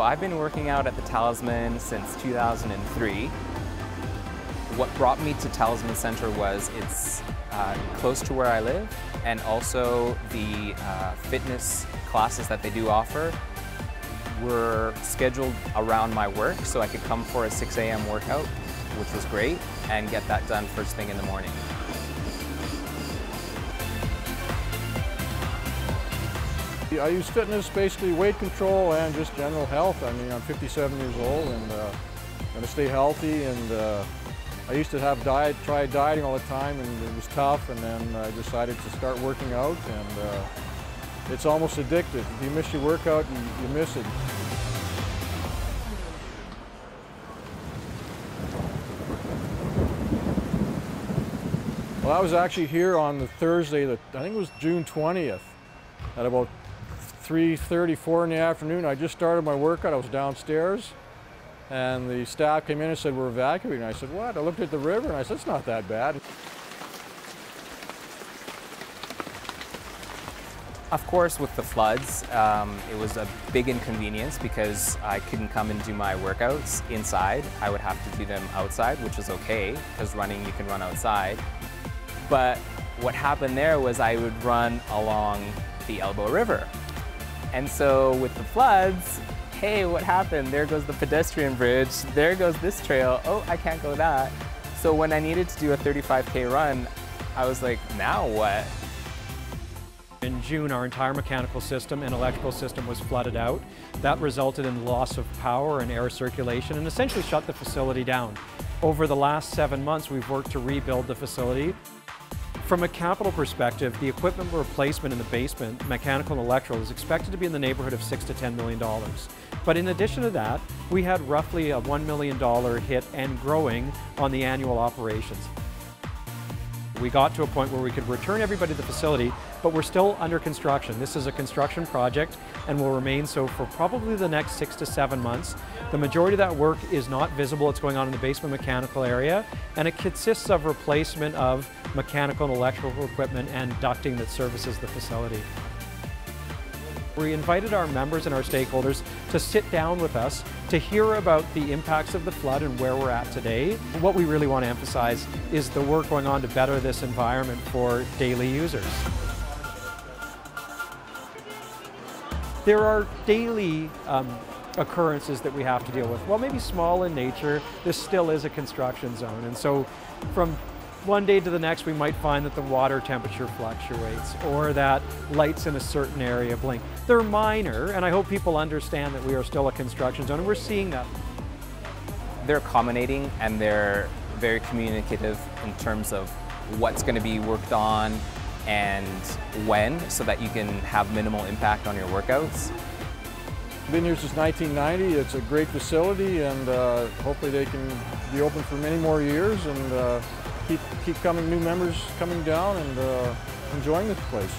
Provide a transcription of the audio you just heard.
I've been working out at the Talisman since 2003. What brought me to Talisman Center was it's uh, close to where I live and also the uh, fitness classes that they do offer were scheduled around my work so I could come for a 6 a.m. workout, which was great, and get that done first thing in the morning. I use fitness, basically weight control and just general health. I mean, I'm 57 years old and uh, going to stay healthy. And uh, I used to have diet, try dieting all the time, and it was tough. And then I decided to start working out, and uh, it's almost addictive. If you miss your workout, you, you miss it. Well, I was actually here on the Thursday, the, I think it was June 20th, at about 3.30, 4 in the afternoon. I just started my workout. I was downstairs and the staff came in and said, we're evacuating. I said, what? I looked at the river and I said, it's not that bad. Of course, with the floods, um, it was a big inconvenience because I couldn't come and do my workouts inside. I would have to do them outside, which is okay, because running, you can run outside. But what happened there was I would run along the Elbow River. And so with the floods, hey, what happened? There goes the pedestrian bridge. There goes this trail. Oh, I can't go that. So when I needed to do a 35K run, I was like, now what? In June, our entire mechanical system and electrical system was flooded out. That resulted in loss of power and air circulation and essentially shut the facility down. Over the last seven months, we've worked to rebuild the facility. From a capital perspective, the equipment replacement in the basement, mechanical and electrical, is expected to be in the neighborhood of six to $10 million. But in addition to that, we had roughly a $1 million hit and growing on the annual operations. We got to a point where we could return everybody to the facility, but we're still under construction. This is a construction project and will remain so for probably the next six to seven months. The majority of that work is not visible. It's going on in the basement mechanical area, and it consists of replacement of mechanical and electrical equipment and ducting that services the facility. We invited our members and our stakeholders to sit down with us to hear about the impacts of the flood and where we're at today. What we really want to emphasize is the work going on to better this environment for daily users. There are daily um, occurrences that we have to deal with. Well, maybe small in nature, this still is a construction zone. And so from one day to the next, we might find that the water temperature fluctuates or that lights in a certain area blink. They're minor, and I hope people understand that we are still a construction zone, and we're seeing that. They're accommodating and they're very communicative in terms of what's going to be worked on and when so that you can have minimal impact on your workouts. Been here since 1990. It's a great facility and uh, hopefully they can be open for many more years and uh, keep, keep coming new members coming down and uh, enjoying this place.